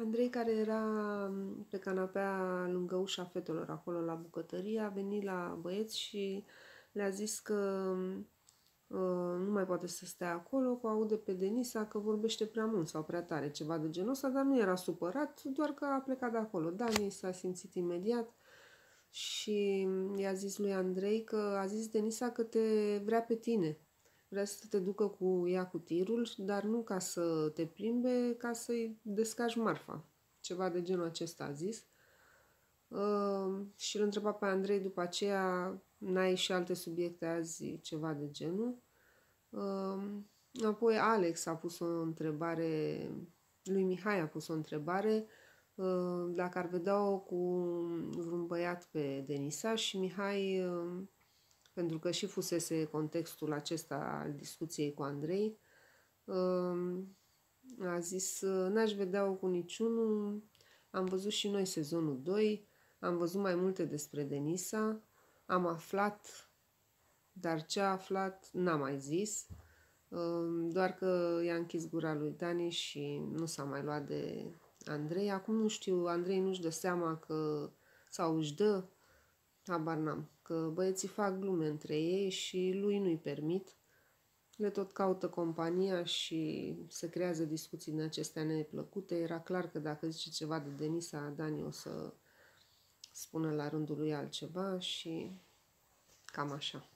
Andrei, care era pe canapea lângă ușa fetelor acolo la bucătărie, a venit la băieți și le-a zis că uh, nu mai poate să stea acolo, că aude pe Denisa că vorbește prea mult sau prea tare, ceva de genul ăsta, dar nu era supărat, doar că a plecat de acolo. Dani s-a simțit imediat și i-a zis lui Andrei că a zis Denisa că te vrea pe tine. Vrea să te ducă cu ea cu tirul, dar nu ca să te plimbe, ca să-i descași marfa. Ceva de genul acesta a zis. Uh, și îl întreba pe Andrei după aceea, n-ai și alte subiecte azi, ceva de genul. Uh, apoi Alex a pus o întrebare, lui Mihai a pus o întrebare uh, dacă ar vedea-o cu vreun băiat pe Denisa și Mihai uh, pentru că și fusese contextul acesta al discuției cu Andrei, um, a zis, n-aș vedea-o cu niciunul, am văzut și noi sezonul 2, am văzut mai multe despre Denisa, am aflat, dar ce a aflat n-am mai zis, um, doar că i-a închis gura lui Dani și nu s-a mai luat de Andrei. Acum nu știu, Andrei nu-și dă seama că, sau își dă, habar n-am, că băieții fac glume între ei și lui nu-i permit. Le tot caută compania și se creează discuții din acestea neplăcute. Era clar că dacă zice ceva de Denisa, Dani o să spună la rândul lui altceva și cam așa.